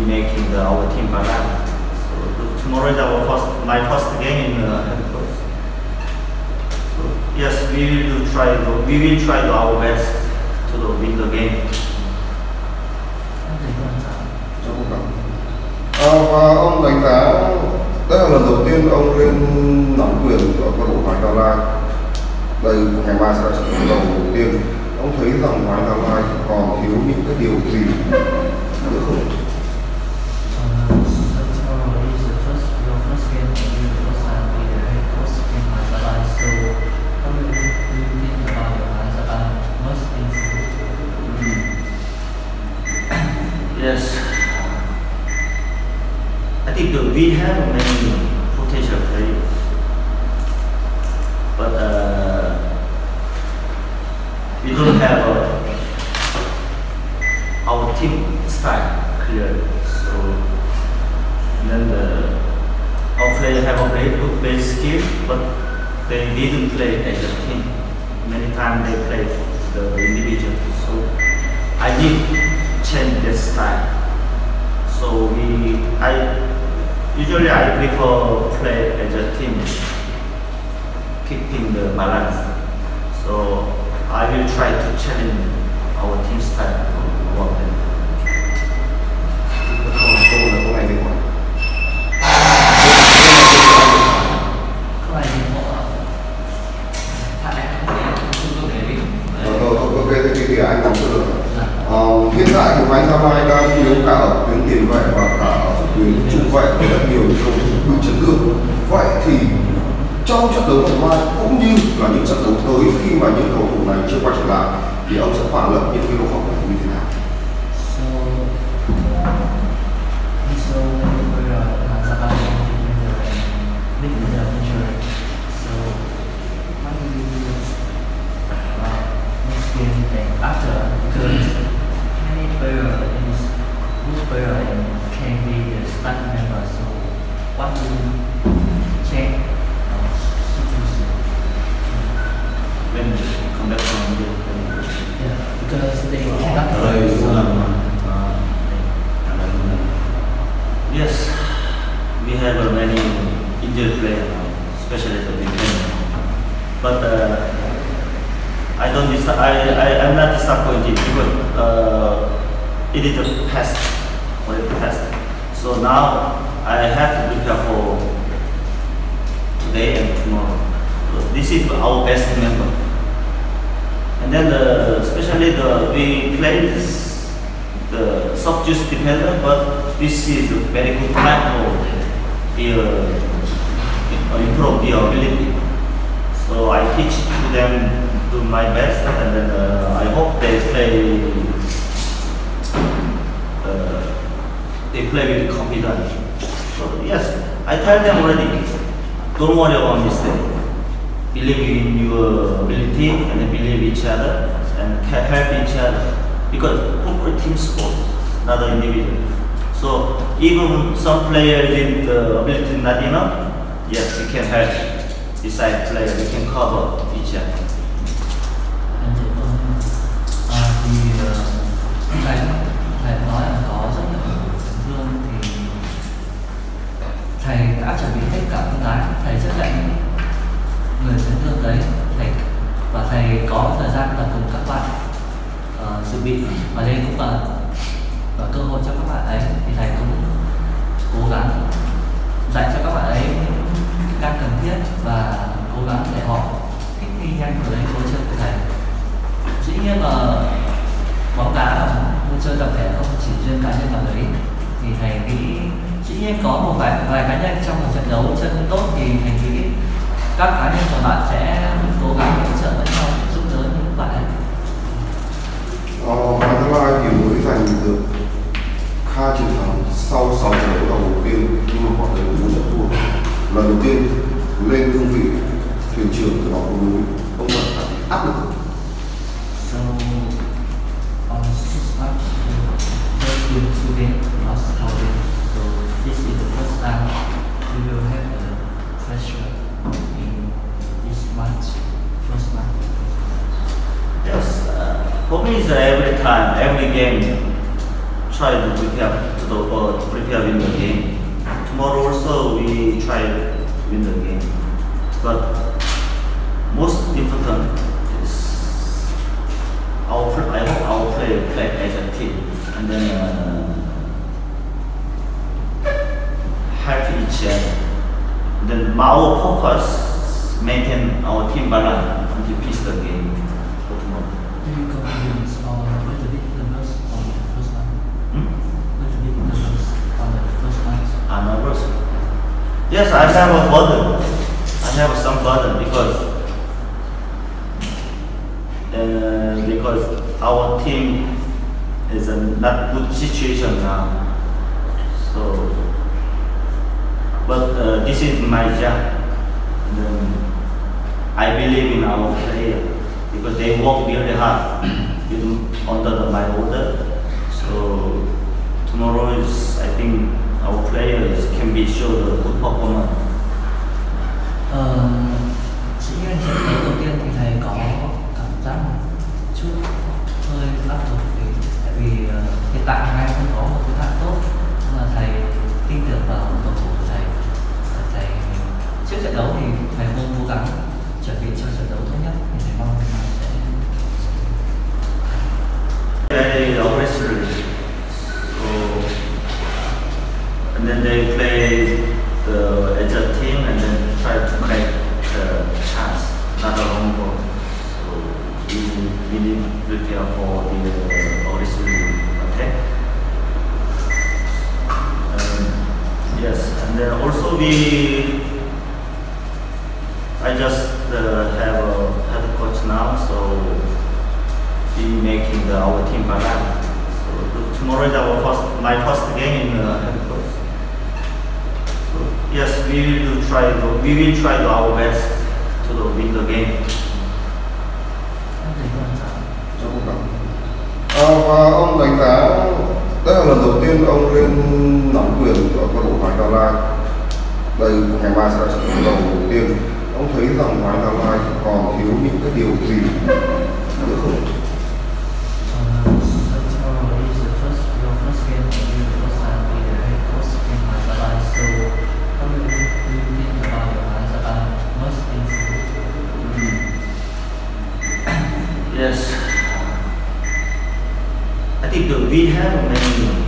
we making the, our team better. So the- tomorrow is our first, my first game in uh, headquarters. So yes, we will try, The, we will try the, our best to the- win the game. À, và ông đánh giá đây là lần đầu tiên ông lên nắm quyền ở câu lạc bộ Hoàng Gia Lai. Đây ngày mai sẽ là trận đấu đầu tiên. Ông thấy rằng Hoàng Gia Lai còn thiếu những cái điều gì nữa không? Play as a team. Many times they play the individual. So I need change the style. So we, I usually I prefer play as a team, keeping the balance. So I will try to challenge our team style to work thì, anh nắm được. Dạ. Hiện tại thì máy Gia Lai đang thiếu cả ở tuyến tiền vệ và cả ở tuyến trung vệ với rất nhiều cầu thủ bị chấn thương. Vậy thì trong trận đấu ngày mai cũng như là những trận đấu tới khi mà những cầu thủ này chưa quay trở lại thì ông sẽ phản lập những cái lỗ hổng này như thế and can be the starting member. So what do you check uh, situation? When come back from the, Yeah, because they cannot là- Yes, we have uh, many injured players now, especially the defender. But uh, I don't I, I I'm not disappointed because uh, it is a past, past. So now I have to prepare for today and tomorrow. So this is our best member. And then the, especially the we played this, the soft juice defender, but this is a very good time for the uh, improve their ability. So I teach to them do my best, and then uh, I hope they play. They play with confidence. So yes, I tell them already. Don't worry about mistake believe in your ability and believe each other and help each other because football team sport, not individual. So even some players in the ability not enough, yes, we can help. Beside player, we can cover each other. Đã chuẩn bị hết cả phương án thầy chấp nhận người chấn thương đấy. Thầy và thầy có thời gian tập cùng các bạn ờ, dự bị và đây cũng là và cơ hội cho các bạn ấy. Thì thầy cũng cố gắng dạy cho các bạn ấy những cần thiết và cố gắng để họ thích nghi nhanh với môi chơi của thầy. Dĩ nhiên là bóng đá là môn chơi tập thể không chỉ riêng cá nhân mà đấy. Thì thầy nghĩ dĩ nhiên có một vài vài cá nhân trong một trận đấu chân tốt thì thầy nghĩ các cá nhân của bạn sẽ cố gắng hỗ trợ lẫn nhau giúp đỡ những bạn ấy. Ờ, we try to win the game, but most important is our I hope our play play as a team and then uh, help each other. Then our focus maintain our team balance until finish the game for tomorrow. Do you confidence or a little bit nervous the first match? Hmm? little bit nervous on the first match. I'm nervous. Yes, I have a burden. I have some burden because uh, because our team is a not good situation now. So, but uh, this is my job. I believe in our player because they work really hard under my order. So tomorrow is I think our players can be show the good performance. We I just uh, have a head coach now, so he making the, our team balance. So the- tomorrow is our first, my first game in uh, head coach. So yes, we will try. To, we will try our best to the, win the game. và ông đánh giá đây là lần đầu tiên ông lên nắm quyền ở câu lạc bộ Hoàng Gia Lai. Đây ngày mai sẽ là trận đấu đầu tiên. Ông thấy rằng Hoàng Gia Lai còn thiếu những cái điều gì nữa không? Uh, so tomorrow is the first, your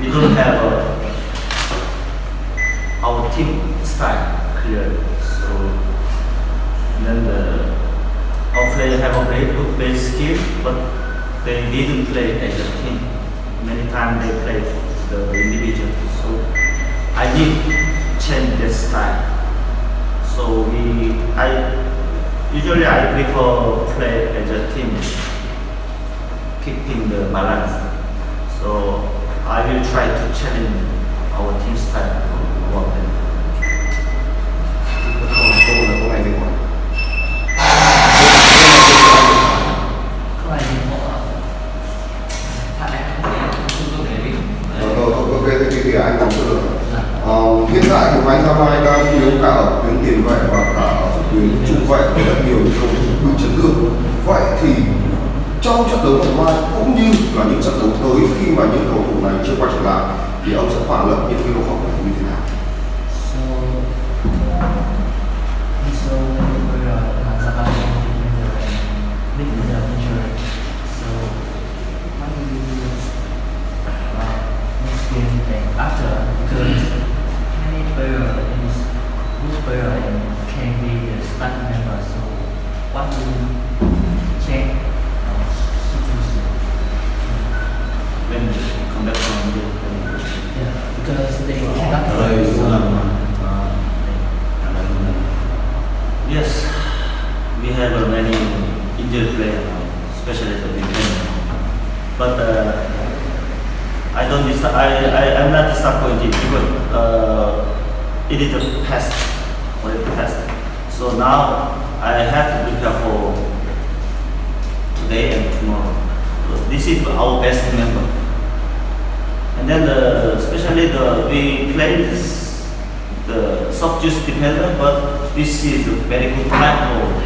we don't have our team style clear. So then the, our players have a very good base skill, but they didn't play as a team. Many times they play the individual. So I did change the style. So we, I usually I prefer play as a team, keeping the balance. So I will try to challenge our team style to work better. Câu câu là câu này thì hỏi. Câu này thì họ Thằng này không thể không có để đi Ờ, ờ, ờ, ok thì, thì anh nắm được. Dạ. Ờ, hiện tại thì Hoàng Gia Lai đang thiếu cả ở tuyến tiền vệ và cả ở tuyến trung vệ với rất nhiều cầu thủ bị chấn thương. Vậy thì trong trận đấu ngày mai cũng như là những trận đấu tới khi mà những cầu thủ này chưa quay trở lại thì ông sẽ phản lập những cái lỗ hổng này như thế nào? So, so we are Hazardai defender and midfielder injury. So how do you do this uh, next game and after because many player is good player and can be the starting member. So what do you change uh, situation? When we come back from the Yeah, because they cannot Rồi play. cũng So, làm Yes, we have uh, many injured players now, especially at the beginning. But uh, I don't dis- I, I I'm not disappointed because uh, it is a past, or a past. So now I have to prepare for today and tomorrow. So this is our best member. And then the, especially the we play this, the soft juice defender, but this is a very good time for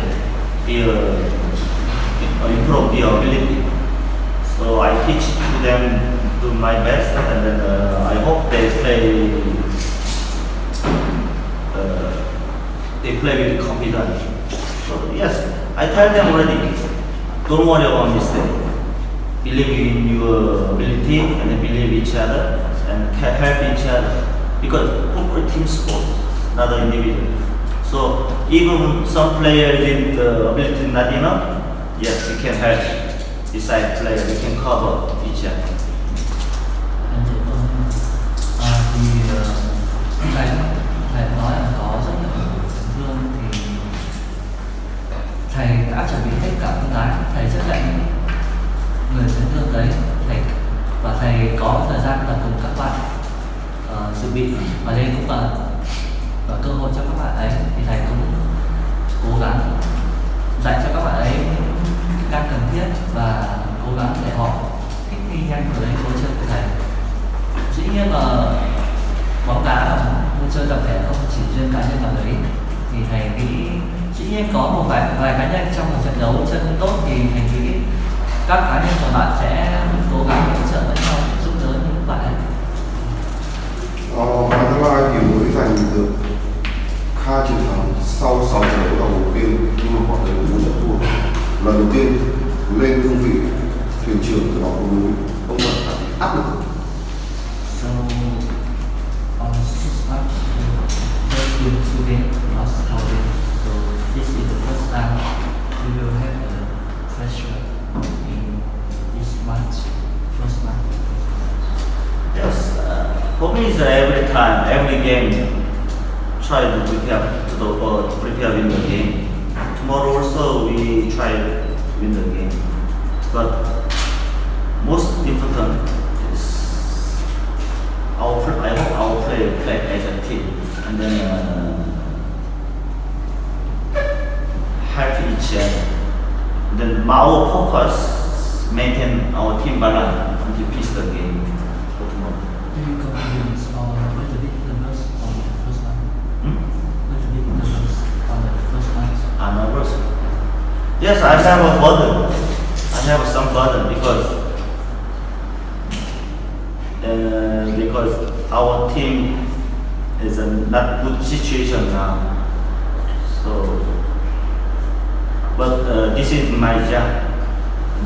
their uh, improve their ability. So I teach to them do my best, and then uh, I hope they play. Uh, they play with confidence. So yes, I tell them already. Don't worry about mistake. Believe in your ability and believe each other and help each other because football team sport, not individual. So even some players in the ability not enough, yes, we can help beside player, we can cover each other. Nhiên có một vài vài cá nhân trong một trận đấu không tốt thì thầy nghĩ các cá nhân của bạn sẽ cố gắng hỗ trợ lẫn nhau giúp đỡ những bạn ấy Ờ, Hoàng Thăng Lai thì mới giành được hai chiến thắng sau 6 trận đấu đầu tiên nhưng mà họ thấy bốn trận thua. Lần đầu tiên lên cương vị thuyền trưởng của bóng núi, ông bạn cảm thấy áp lực. So on six match, two game, lost we will have a pressure in this match, first match. Yes, uh, for me, it's every time, every game, try to prepare to the uh, prepare win the game. Tomorrow also we try to win the game, but most important is our I hope our play play as a team, and then uh, help each other. Then our focus maintain our team balance until peace the game for. Do you confidence or a little bit nervous on the first match? Hmm? little bit nervous on the first match. I'm nervous. Yes, I have a burden. I have some burden because uh, because our team is a not good situation now. So, but uh, this is my job.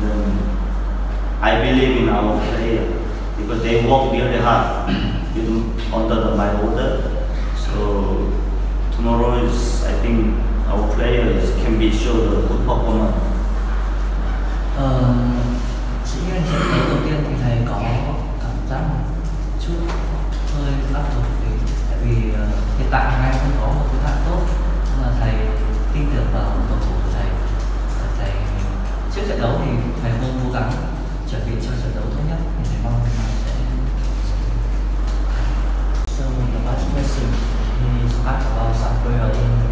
Then I believe in our player because they work really hard under the, my order. So tomorrow is I think our players can be show the good performance. Trận đấu thì thầy luôn cố gắng chuẩn bị cho trận đấu tốt nhất thì thầy mong thầy mong sẽ So the last question is asked about some player in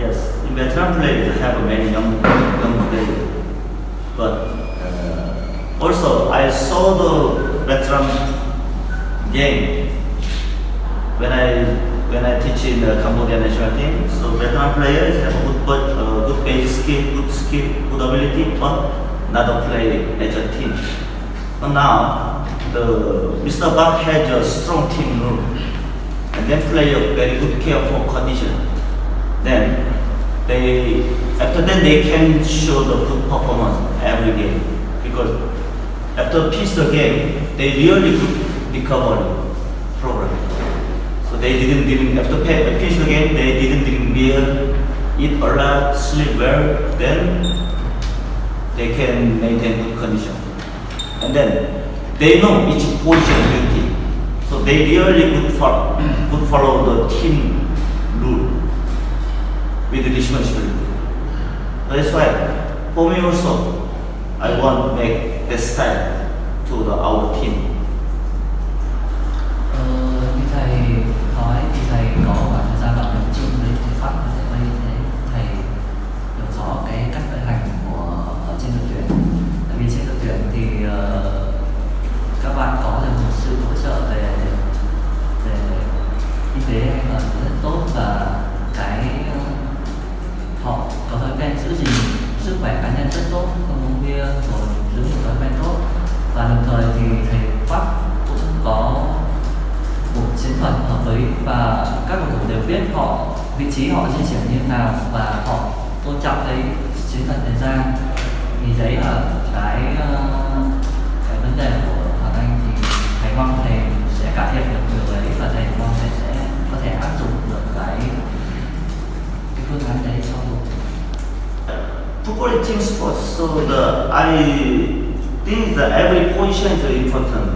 yes, in veteran players have many young young players, but uh, also I saw the veteran game when I when I teach in the Cambodia national team. So veteran players have good but uh, good basic skill, good skill, good ability, but not play as a team. But now the Mr. Park has a strong team rule, and then play a very good care for condition. Then they after that they can show the good performance every game because after piece the game they really good recovery program. So they didn't didn't after finish the game they didn't didn't bear eat a lot, sleep well, then they can maintain good condition. And then they know each position duty. So they really good, for, good follow the team rule with the responsibility. That's why for me also, I want to make the style thuật và các cầu thủ đều biết họ vị trí họ di chuyển như thế nào và họ tôn trọng cái chiến thuật thời gian thì đấy là cái ờ, cái vấn đề của Hoàng Anh. Thì thầy mong thầy sẽ cải thiện được điều đấy và thầy mong thầy sẽ có thể áp dụng được cái cái phương án đấy cho đội. Football is team sport, so the I think that every position is important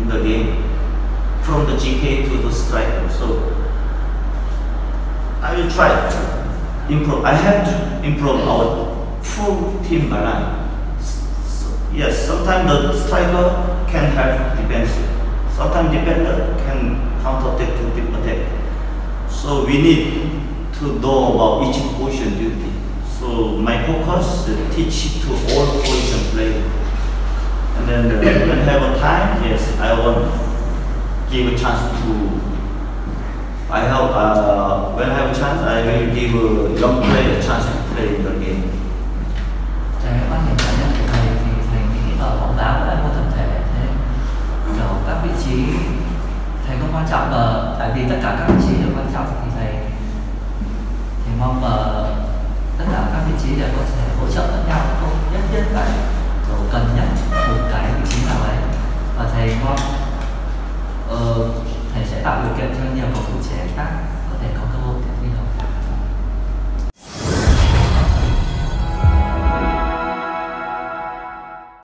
in the game, from the GK to the striker. So I will try to improve. I have to improve our full team balance. So, yes, sometimes the striker can have defense. Sometimes defender can counter attack to deep attack. So we need to know about each position duty. So my focus is teach to all position players. And then uh, when have a time, yes, I want give a chance to. I have uh, when I have a chance, I will give a young player a chance to play in the game.